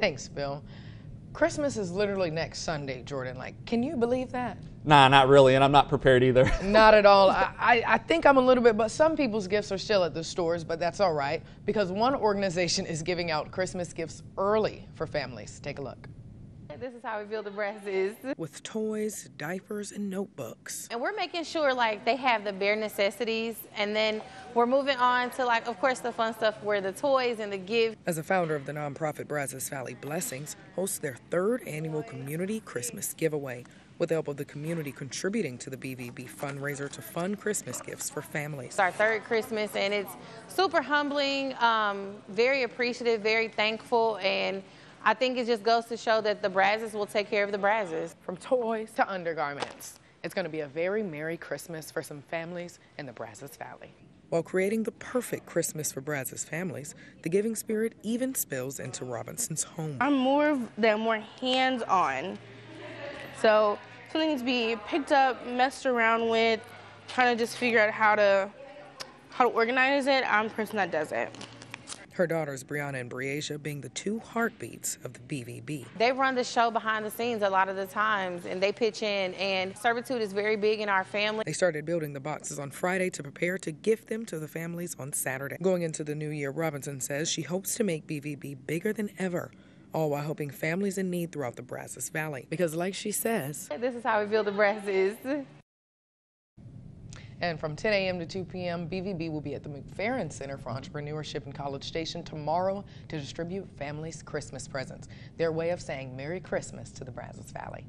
Thanks, Bill. Christmas is literally next Sunday, Jordan. Like, can you believe that? Nah, not really, and I'm not prepared either. Not at all. I, I, I, think I'm a little bit, but some people's gifts are still at the stores, but that's all right because one organization is giving out Christmas gifts early for families. Take a look. This is how we build the Brazos. With toys, diapers, and notebooks. And we're making sure like they have the bare necessities and then we're moving on to like, of course, the fun stuff where the toys and the gifts. As a founder of the nonprofit Brazos Valley Blessings hosts their third annual community Christmas giveaway with the help of the community contributing to the BVB fundraiser to fund Christmas gifts for families. It's our third Christmas and it's super humbling, um, very appreciative, very thankful, and I think it just goes to show that the Brazos will take care of the Brazos. From toys to undergarments, it's going to be a very Merry Christmas for some families in the Brazos Valley. While creating the perfect Christmas for Brazos families, the giving spirit even spills into Robinson's home. I'm more than more hands-on. So something to be picked up, messed around with, trying to just figure out how to how to organize it. I'm the person that does it. Her daughters, Brianna and Briasia, being the two heartbeats of the BVB. They run the show behind the scenes a lot of the times, and they pitch in, and servitude is very big in our family. They started building the boxes on Friday to prepare to gift them to the families on Saturday. Going into the new year, Robinson says she hopes to make BVB bigger than ever all while helping families in need throughout the Brazos Valley. Because, like she says, this is how we build the Brazos. And from 10 a.m. to 2 p.m., BVB will be at the McFerrin Center for Entrepreneurship in College Station tomorrow to distribute families' Christmas presents, their way of saying Merry Christmas to the Brazos Valley.